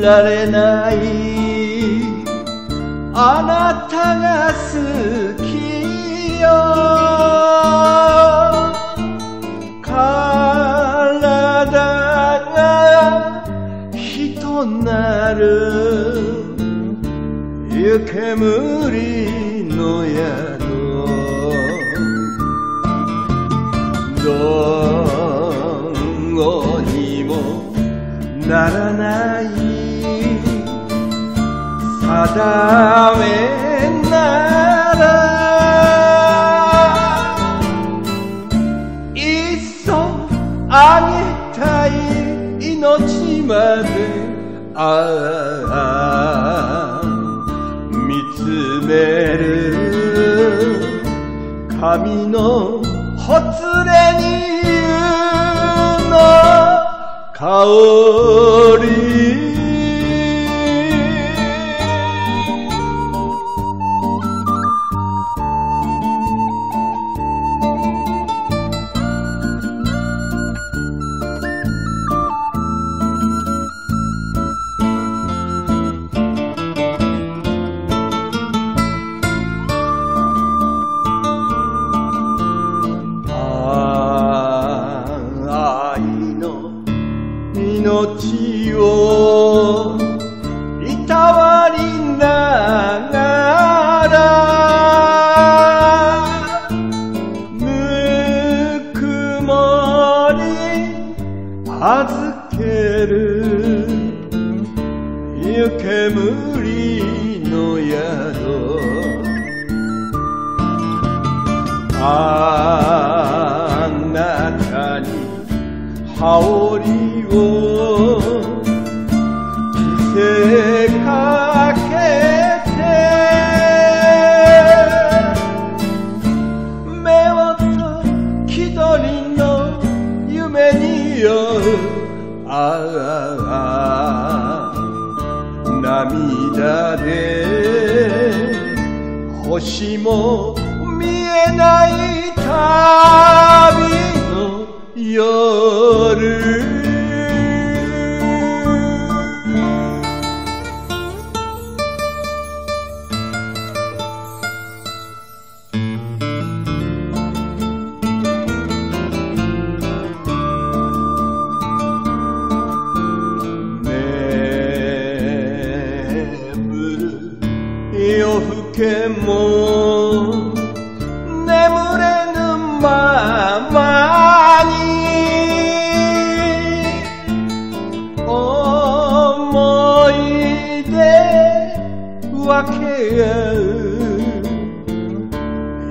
られない。あなたが好きよ。体が人なる。湯煙の宿。どうにもならない。定めならいっそあげたい命までああ見つめる髪のほつれに言うの。香り命をいたわりながらぬくもり預ける湯煙の宿。あ。羽織を着せかけて目をと気取りの夢に酔うああ涙で星も見えない旅けも眠れぬままに思い出分け合う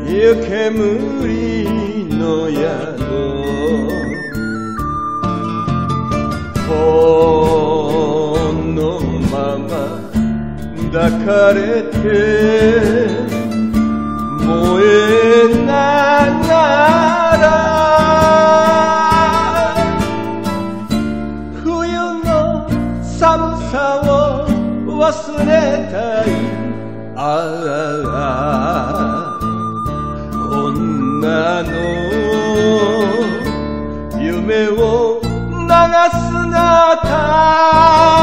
湯煙の宿このまま抱かれて燃えながら冬の寒さを忘れたいああ女の夢を流すなた